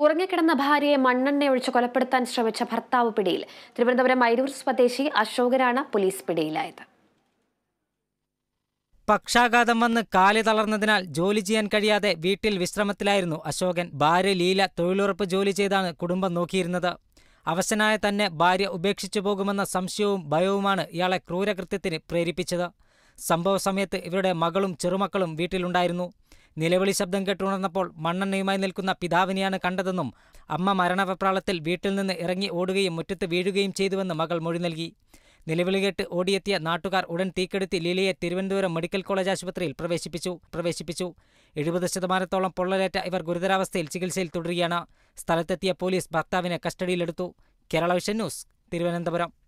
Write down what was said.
ഉറങ്ങിക്കിടന്ന ഭാര്യയെ മണ്ണെണ്ണ ഒഴിച്ച് കൊലപ്പെടുത്താൻ ശ്രമിച്ച ഭർത്താവ് പിടിയിൽ. തിരുവനന്തപുരം മൈരൂർ സ്വദേശി അശോകനാണ് പോലീസ് പിടിയിലായത്. പക്ഷാഘാതം വന്ന് കാലി തളർന്നതിനാൽ ജോലി ചെയ്യാൻ കഴിയാതെ വീട്ടിൽ വിശ്രമത്തിലായിരുന്നു അശോകൻ. ഭാര്യ ലീല തൊഴിലുറപ്പ് ജോലി ചെയ്താണ് കുടുംബം നോക്കിയിരുന്നത്. അവശനായ തന്നെ ഭാര്യ ഉപേക്ഷിച്ചു പോകുമെന്ന സംശയവും ഭയവുമാണ് ഇയാളെ ക്രൂരകൃത്യത്തിന് പ്രേരിപ്പിച്ചത്. സംഭവ സമയത്ത് ഇവരുടെ മകളും ചെറുമക്കളും വീട്ടിലുണ്ടായിരുന്നു. നിലവിളി ശബ്ദം കേട്ടുണർന്നപ്പോൾ മണ്ണെണ്ണയുമായി നിൽക്കുന്ന പിതാവിനെയാണ് കണ്ടതെന്നും അമ്മ മരണവെപ്രാളത്തിൽ വീട്ടിൽ നിന്ന് ഇറങ്ങി ഓടുകയും മുറ്റത്ത് വീഴുകയും ചെയ്തുവെന്ന് മകൾ മൊഴി നൽകി. നിലവിളി കേട്ട് ഓടിയെത്തിയ നാട്ടുകാർ ഉടൻ തീക്കെടുത്തി ലീലയെ തിരുവനന്തപുരം മെഡിക്കൽ കോളേജ് ആശുപത്രിയിൽ പ്രവേശിപ്പിച്ചു. പ്രവേശിപ്പിച്ചു. എഴുപത് ശതമാനത്തോളം പൊള്ളലേറ്റ ഇവർ ഗുരുതരാവസ്ഥയിൽ ചികിത്സയിൽ തുടരുകയാണ്. സ്ഥലത്തെത്തിയ പോലീസ് ഭർത്താവിനെ കസ്റ്റഡിയിലെടുത്തു. Kerala vision news Thiruvananthapuram.